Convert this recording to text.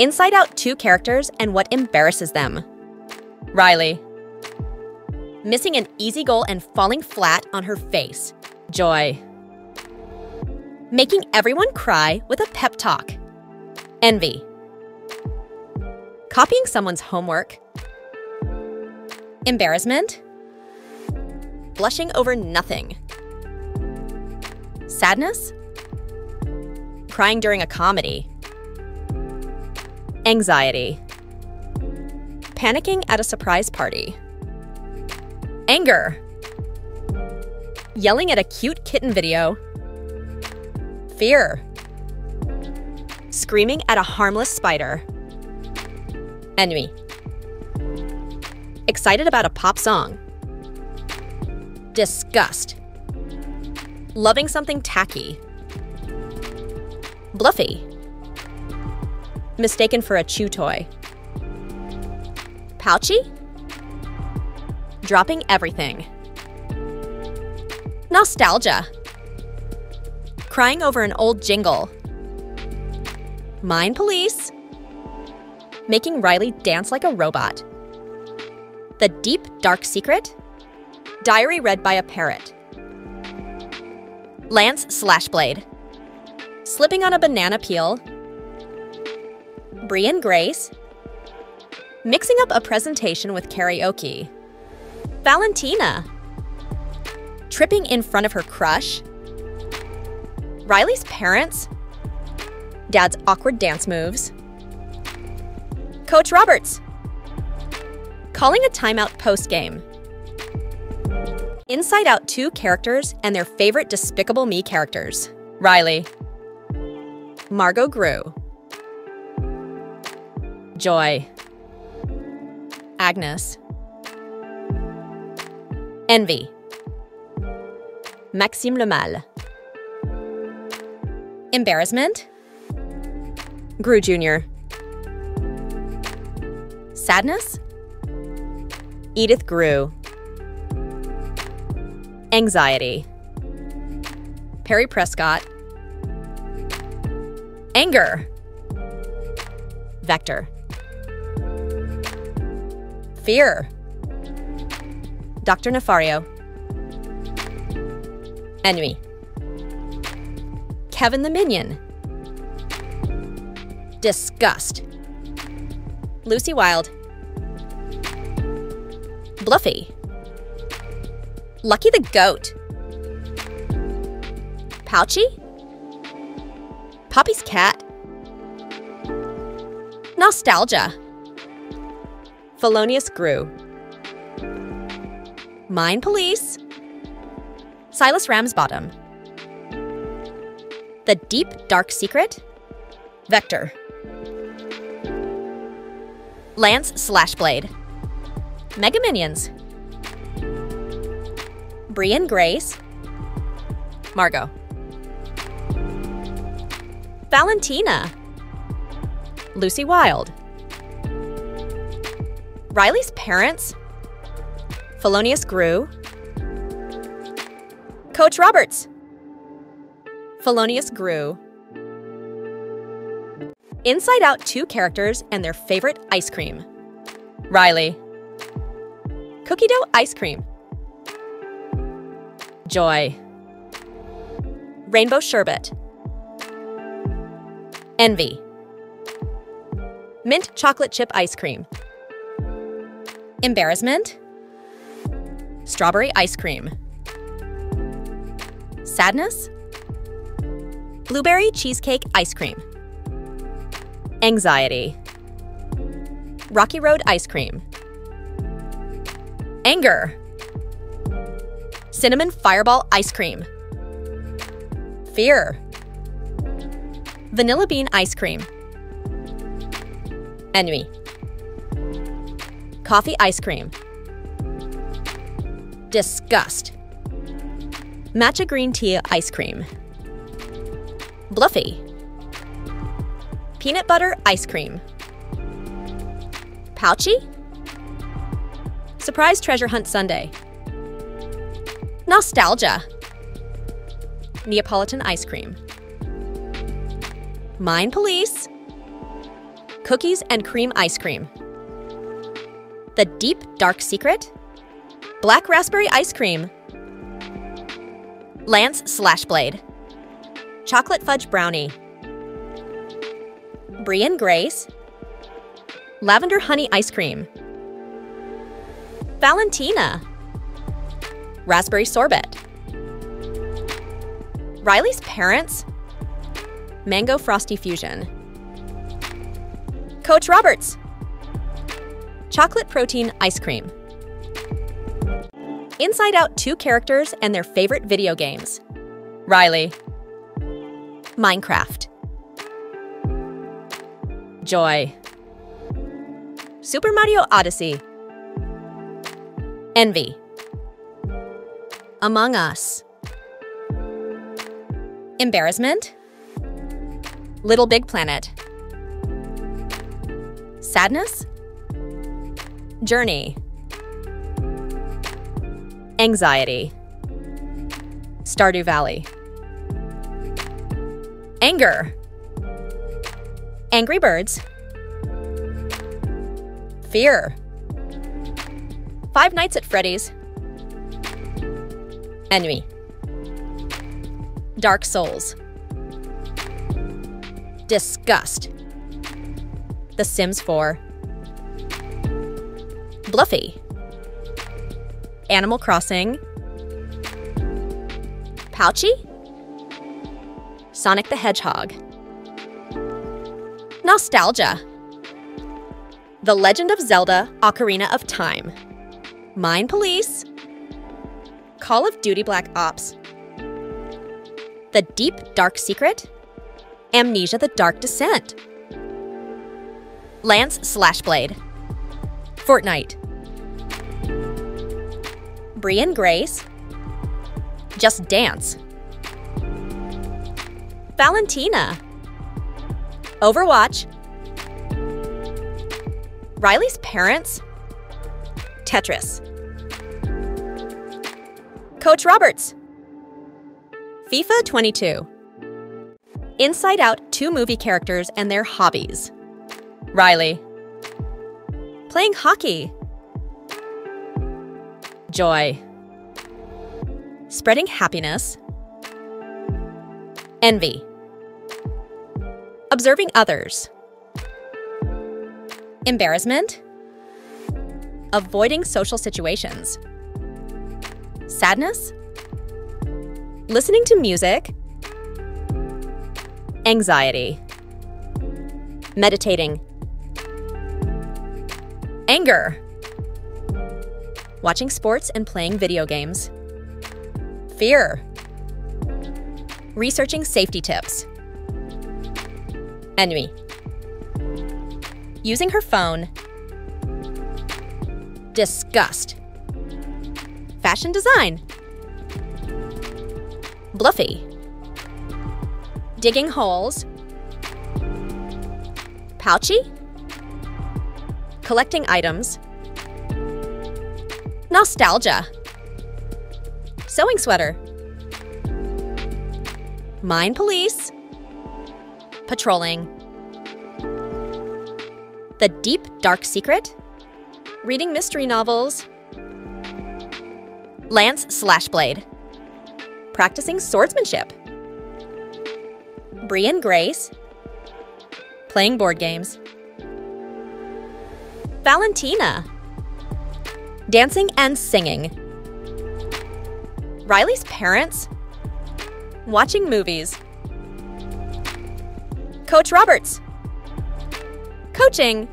Inside Out 2 characters and what embarrasses them. Riley. Missing an easy goal and falling flat on her face. Joy. Making everyone cry with a pep talk. Envy. Copying someone's homework. Embarrassment. Blushing over nothing. Sadness. Crying during a comedy. Anxiety. Panicking at a surprise party. Anger. Yelling at a cute kitten video. Fear. Screaming at a harmless spider. Envy. Excited about a pop song. Disgust. Loving something tacky. Bloofy. Mistaken for a chew toy. Pouchy? Dropping everything. Nostalgia. Crying over an old jingle. Mind police. Making Riley dance like a robot. The Deep Dark Secret. Diary read by a parrot. Lance Slashblade. Slipping on a banana peel. Bree and Grace. Mixing up a presentation with karaoke. Valentina. Tripping in front of her crush. Riley's parents. Dad's awkward dance moves. Coach Roberts. Calling a timeout post game. Inside Out 2 characters and their favorite Despicable Me characters. Riley. Margo Gru. Joy. Agnes. Envy. Maxime Le Mal. Embarrassment. Gru Jr. Sadness. Edith Gru. Anxiety. Perry Prescott. Anger. Vector. Fear. Dr. Nefario. Ennui. Kevin the Minion. Disgust. Lucy Wilde. Bloofy. Lucky the Goat. Pouchy? Poppy's cat. Nostalgia. Felonious Gru. Mind Police. Silas Ramsbottom. The Deep Dark Secret. Vector. Lance Slashblade. Mega Minions. Bree and Grace. Margo. Valentina. Lucy Wilde. Riley's parents. Felonious Gru. Coach Roberts. Felonious Gru. Inside Out 2 characters and their favorite ice cream. Riley. Cookie dough ice cream. Joy. Rainbow sherbet. Envy. Mint chocolate chip ice cream. Embarrassment. Strawberry ice cream. Sadness. Blueberry cheesecake ice cream. Anxiety. Rocky Road ice cream. Anger. Cinnamon fireball ice cream. Fear. Vanilla bean ice cream. Ennui. Coffee ice cream. Disgust. Matcha green tea ice cream. Bloofy. Peanut butter ice cream. Pouchy? Surprise treasure hunt sundae. Nostalgia. Neapolitan ice cream. Mind police. Cookies and cream ice cream. The Deep Dark Secret. Black raspberry ice cream. Lance Slashblade. Chocolate fudge brownie. Bree and Grace. Lavender honey ice cream. Valentina. Raspberry sorbet. Riley's parents. Mango frosty fusion. Coach Roberts. Chocolate protein ice cream. Inside Out two characters and their favorite video games. Riley. Minecraft. Joy. Super Mario Odyssey. Envy. Among Us. Embarrassment. Little Big Planet. Sadness. Journey. Anxiety. Stardew Valley. Anger. Angry Birds. Fear. Five Nights at Freddy's. Ennui. Dark Souls. Disgust. The Sims 4. Bloofy. Animal Crossing. Pouchy. Sonic the Hedgehog. Nostalgia. The Legend of Zelda Ocarina of Time. Mind Police. Call of Duty Black Ops. The Deep Dark Secret. Amnesia the Dark Descent. Lance Slashblade. Fortnite. Bree and Grace. Just Dance. Valentina. Overwatch. Riley's parents. Tetris. Coach Roberts. FIFA 22. Inside Out two movie characters and their hobbies. Riley. Playing hockey. Joy. Spreading happiness. Envy. Observing others. Embarrassment. Avoiding social situations. Sadness. Listening to music. Anxiety. Meditating. Anger. Watching sports and playing video games. Fear. Researching safety tips. Envy. Using her phone. Disgust. Fashion design. Bloofy. Digging holes. Pouchy. Collecting items. Nostalgia. Sewing sweater. Mind police. Patrolling. The Deep Dark Secret. Reading mystery novels. Lance Slashblade. Practicing swordsmanship. Bree and Grace. Playing board games. Valentina. Dancing and singing. Riley's parents. Watching movies. Coach Roberts. Coaching